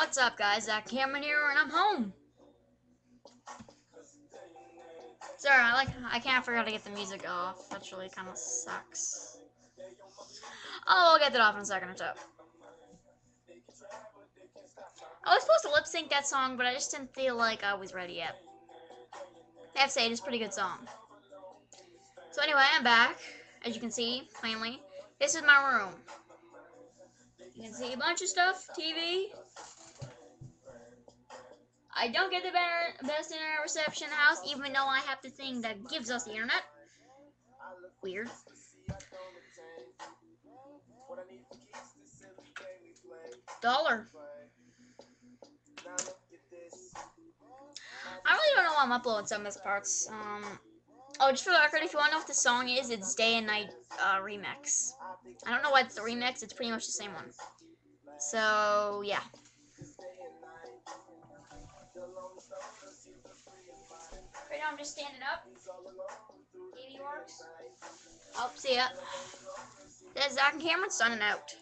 What's up, guys? Zack Cameron here, and I'm home. Sorry, I like I can't figure out how to get the music off. That really kind of sucks. Oh, I'll get that off in a second or so. I was supposed to lip sync that song, but I just didn't feel like I was ready yet. I have to say, it is a pretty good song. So anyway, I'm back, as you can see, plainly. This is my room. You can see a bunch of stuff, TV. I don't get the best internet reception house, even though I have the thing that gives us the internet. Weird. Dollar. I really don't know why I'm uploading some of these parts. Um, oh, just for the record, if you want to know what the song is, it's Day and Night uh, Remix. I don't know why it's the remix, it's pretty much the same one. So, yeah. Just standing up. TV works. Oh, see ya. That's Zack and Cameron signing out.